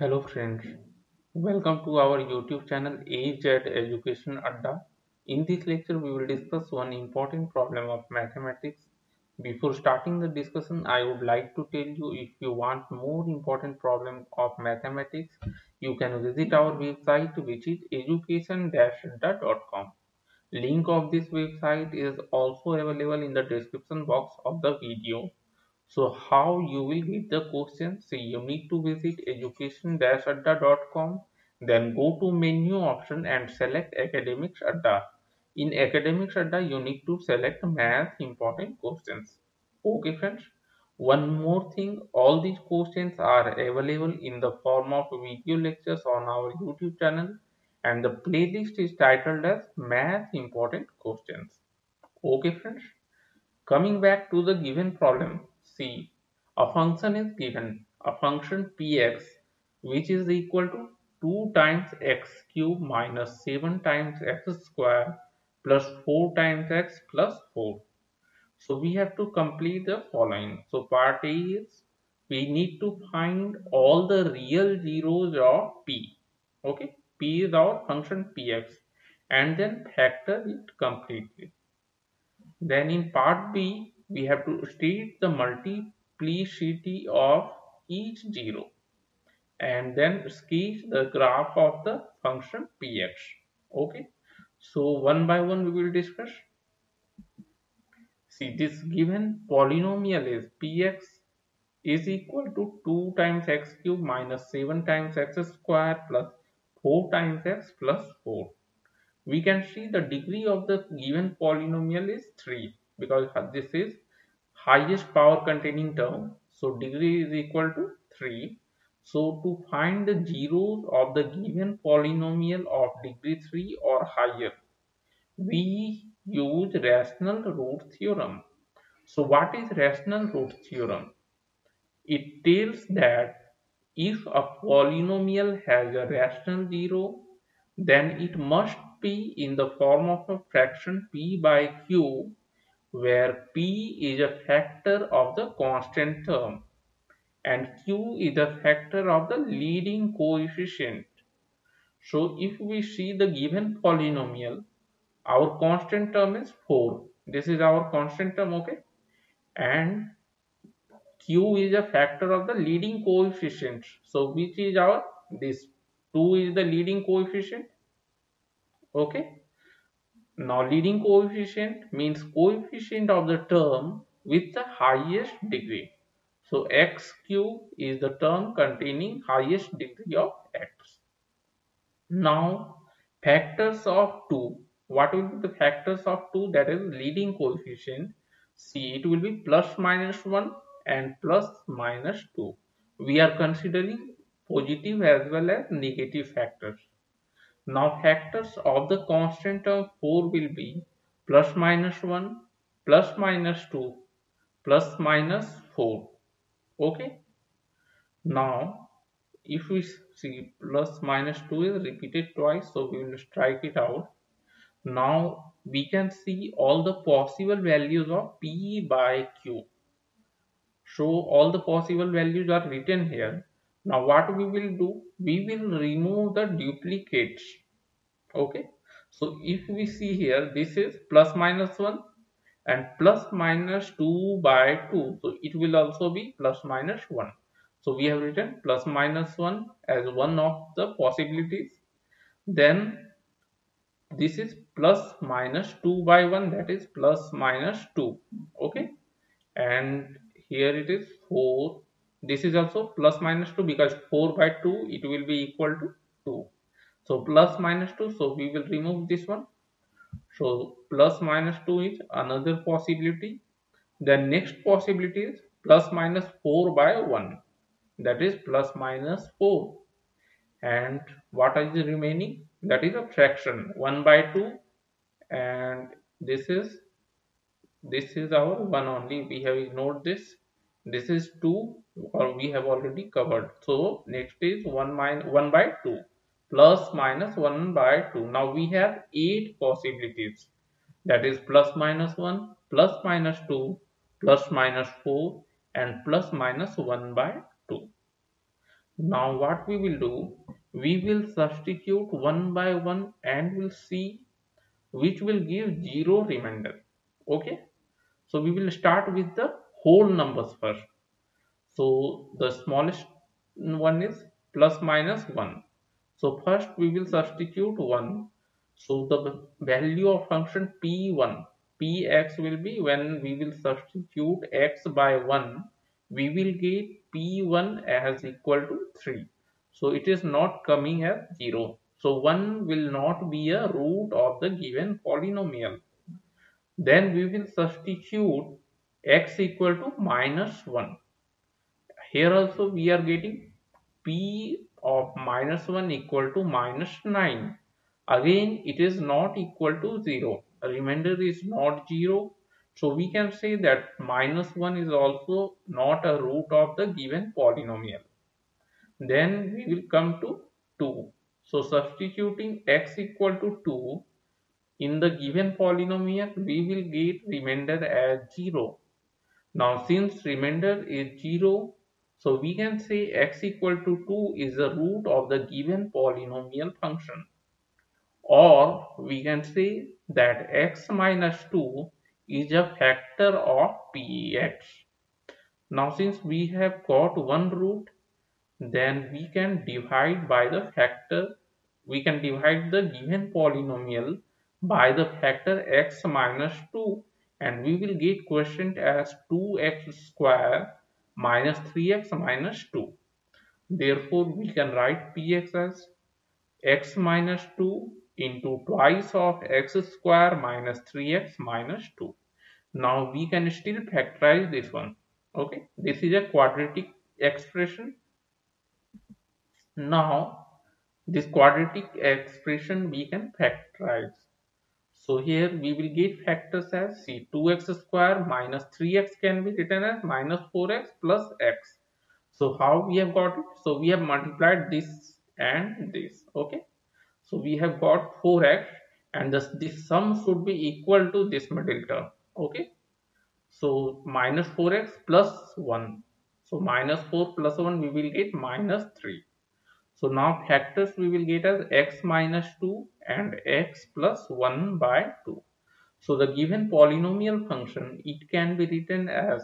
Hello friends, welcome to our YouTube channel AZ Education Adda. In this lecture, we will discuss one important problem of mathematics. Before starting the discussion, I would like to tell you if you want more important problem of mathematics, you can visit our website which is education-adda.com. Link of this website is also available in the description box of the video. So how you will get the question? See, you need to visit education-adda.com, then go to menu option and select academics adda. In academics adda, you need to select math important questions. Okay friends. One more thing, all these questions are available in the form of video lectures on our YouTube channel and the playlist is titled as math important questions. Okay friends. Coming back to the given problem, a function is given, a function px which is equal to 2 times x cube minus 7 times x square plus 4 times x plus 4. So we have to complete the following. So part A is we need to find all the real zeros of p. Okay, p is our function px and then factor it completely. Then in part B, we have to state the multiplicity of each zero and then sketch the graph of the function px. Okay, so one by one we will discuss. See this given polynomial is px is equal to 2 times x cube minus 7 times x square plus 4 times x plus 4 we can see the degree of the given polynomial is 3 because this is highest power containing term so degree is equal to 3 so to find the zeros of the given polynomial of degree 3 or higher we use rational root theorem. So what is rational root theorem? It tells that if a polynomial has a rational zero then it must be in the form of a fraction p by q where p is a factor of the constant term and q is a factor of the leading coefficient. So if we see the given polynomial, our constant term is 4. This is our constant term, okay? And q is a factor of the leading coefficient. So which is our, this 2 is the leading coefficient okay now leading coefficient means coefficient of the term with the highest degree. So x cube is the term containing highest degree of x. Now factors of 2 what will be the factors of 2 that is leading coefficient. See it will be plus minus 1 and plus minus 2 we are considering positive as well as negative factors now factors of the constant term 4 will be plus minus 1, plus minus 2, plus minus 4. Okay. Now if we see plus minus 2 is repeated twice so we will strike it out. Now we can see all the possible values of P by Q. So all the possible values are written here now what we will do we will remove the duplicates. Okay? So if we see here this is plus minus 1 and plus minus 2 by 2 so it will also be plus minus 1 so we have written plus minus 1 as one of the possibilities. Then this is plus minus 2 by 1 that is plus minus 2 okay? And here it is 4 this is also plus minus 2 because 4 by 2 it will be equal to 2 so plus minus 2 so we will remove this one. So plus minus 2 is another possibility. The next possibility is plus minus 4 by 1 that is plus minus 4 and what is remaining? That is a fraction 1 by 2 and this is this is our one only. We have ignored this this is 2 or we have already covered so next is 1 minus 1 by 2 plus minus 1 by 2 now we have 8 possibilities that is plus minus 1 plus minus 2 plus minus 4 and plus minus 1 by 2 Now what we will do, we will substitute one by one and we'll see which will give 0 remainder. Okay. So we will start with the whole numbers first. So the smallest one is plus minus 1. So first we will substitute 1. So the value of function p1, px will be when we will substitute x by 1, we will get p1 as equal to 3. So it is not coming as 0. So 1 will not be a root of the given polynomial. Then we will substitute x equal to minus 1. Here also we are getting p of minus 1 equal to minus 9. Again it is not equal to 0. Remainder is not 0. So we can say that minus 1 is also not a root of the given polynomial. Then we will come to 2. So substituting x equal to 2 in the given polynomial we will get remainder as 0. Now since remainder is 0 so we can say x equal to 2 is the root of the given polynomial function. Or we can say that x minus 2 is a factor of px. Now since we have got one root then we can divide by the factor we can divide the given polynomial by the factor x minus 2 and we will get quotient as 2x square minus 3x minus 2. Therefore, we can write px as x minus 2 into twice of x square minus 3x minus 2. Now, we can still factorize this one. Okay, this is a quadratic expression now, this quadratic expression we can factorize. So here we will get factors as c 2x square minus 3x can be written as minus 4x plus x. So how we have got it? So we have multiplied this and this. Okay. So we have got 4x and this, this sum should be equal to this middle term. Okay. So minus 4x plus 1. So minus 4 plus 1 we will get minus 3. So now factors we will get as x minus 2 and x plus 1 by 2. So the given polynomial function it can be written as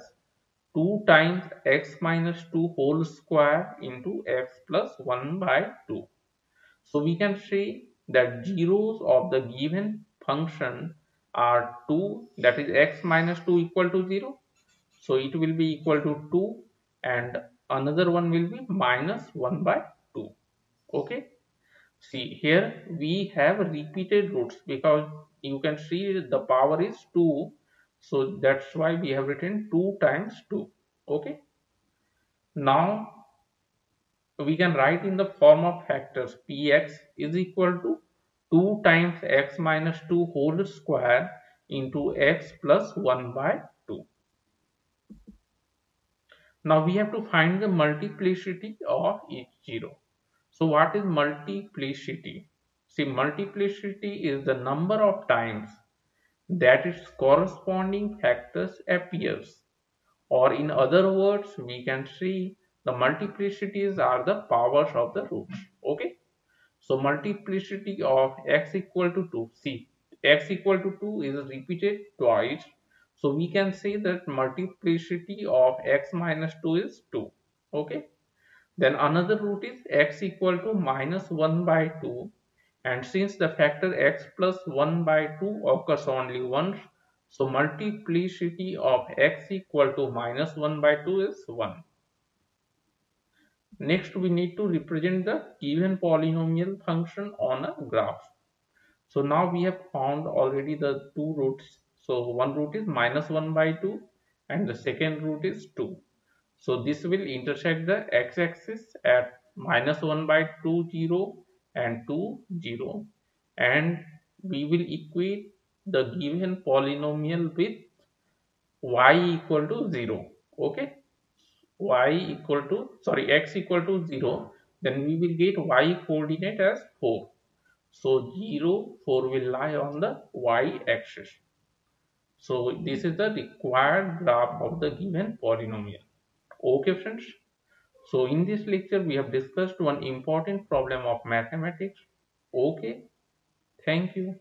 2 times x minus 2 whole square into x plus 1 by 2. So we can say that zeros of the given function are 2 that is x minus 2 equal to 0. So it will be equal to 2 and another one will be minus 1 by okay. See here we have repeated roots because you can see the power is 2 so that's why we have written 2 times 2 okay. Now we can write in the form of factors. Px is equal to 2 times x minus 2 whole square into x plus 1 by 2 now we have to find the multiplicity of each zero so what is multiplicity? See multiplicity is the number of times that its corresponding factors appears. Or in other words we can see the multiplicities are the powers of the roots. Okay? So multiplicity of x equal to 2 see x equal to 2 is repeated twice. So we can say that multiplicity of x minus 2 is 2 okay then another root is x equal to minus 1 by 2 and since the factor x plus 1 by 2 occurs only once so multiplicity of x equal to minus 1 by 2 is 1. Next we need to represent the given polynomial function on a graph. So now we have found already the two roots. So one root is minus 1 by 2 and the second root is 2. So this will intersect the x-axis at minus 1 by 2 0 and 2 0 and we will equate the given polynomial with y equal to 0 okay? Y equal to sorry x equal to 0 then we will get y coordinate as 4 so 0 4 will lie on the y axis. So this is the required graph of the given polynomial okay friends So in this lecture, we have discussed one important problem of mathematics. Okay. Thank you.